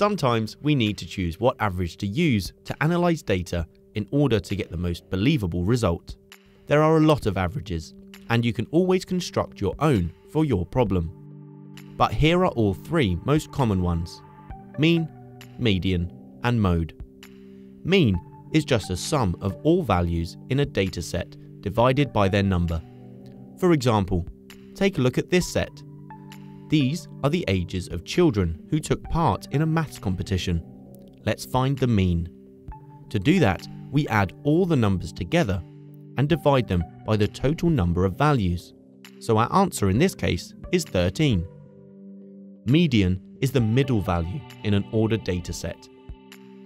Sometimes we need to choose what average to use to analyse data in order to get the most believable result. There are a lot of averages, and you can always construct your own for your problem. But here are all three most common ones mean, median, and mode. Mean is just a sum of all values in a dataset divided by their number. For example, take a look at this set. These are the ages of children who took part in a maths competition. Let's find the mean. To do that, we add all the numbers together and divide them by the total number of values. So our answer in this case is 13. Median is the middle value in an ordered dataset.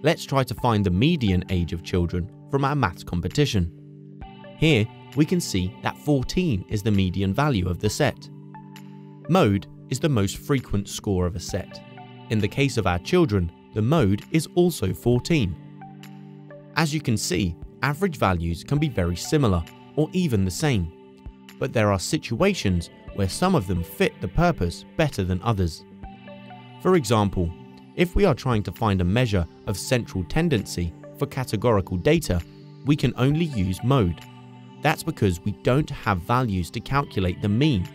Let's try to find the median age of children from our maths competition. Here, we can see that 14 is the median value of the set. Mode is the most frequent score of a set. In the case of our children, the mode is also 14. As you can see, average values can be very similar or even the same, but there are situations where some of them fit the purpose better than others. For example, if we are trying to find a measure of central tendency for categorical data, we can only use mode. That's because we don't have values to calculate the mean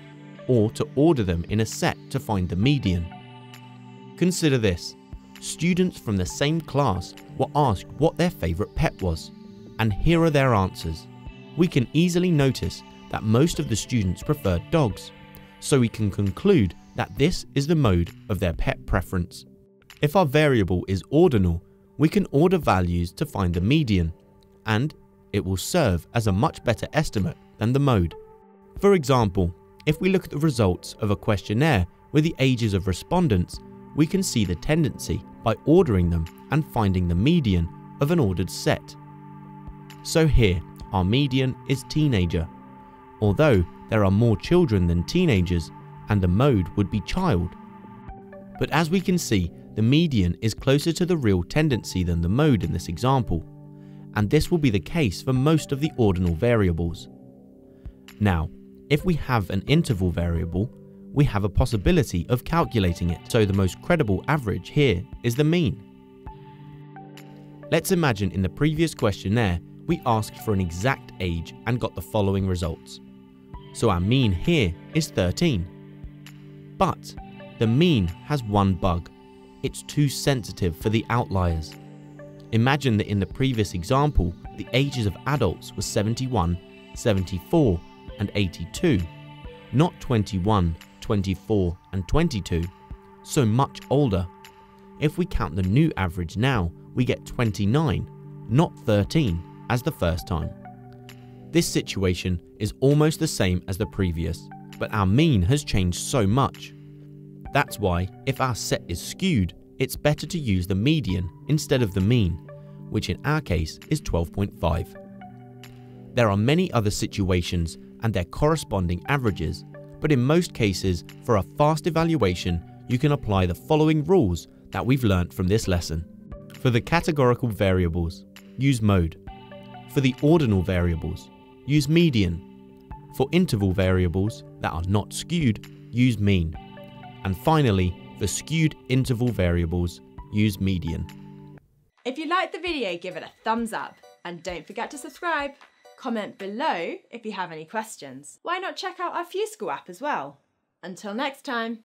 or to order them in a set to find the median. Consider this. Students from the same class were asked what their favourite pet was, and here are their answers. We can easily notice that most of the students preferred dogs, so we can conclude that this is the mode of their pet preference. If our variable is ordinal, we can order values to find the median, and it will serve as a much better estimate than the mode. For example, if we look at the results of a questionnaire with the ages of respondents, we can see the tendency by ordering them and finding the median of an ordered set. So here, our median is teenager. Although there are more children than teenagers and the mode would be child. But as we can see, the median is closer to the real tendency than the mode in this example, and this will be the case for most of the ordinal variables. Now, if we have an interval variable, we have a possibility of calculating it, so the most credible average here is the mean. Let's imagine in the previous questionnaire we asked for an exact age and got the following results. So our mean here is 13. But the mean has one bug it's too sensitive for the outliers. Imagine that in the previous example, the ages of adults were 71, 74, and 82, not 21, 24, and 22, so much older. If we count the new average now, we get 29, not 13, as the first time. This situation is almost the same as the previous, but our mean has changed so much. That's why, if our set is skewed, it's better to use the median instead of the mean, which in our case is 12.5. There are many other situations and their corresponding averages, but in most cases, for a fast evaluation, you can apply the following rules that we've learnt from this lesson. For the categorical variables, use mode. For the ordinal variables, use median. For interval variables that are not skewed, use mean. And finally, for skewed interval variables, use median. If you liked the video, give it a thumbs up and don't forget to subscribe. Comment below if you have any questions. Why not check out our FuseSchool app as well? Until next time.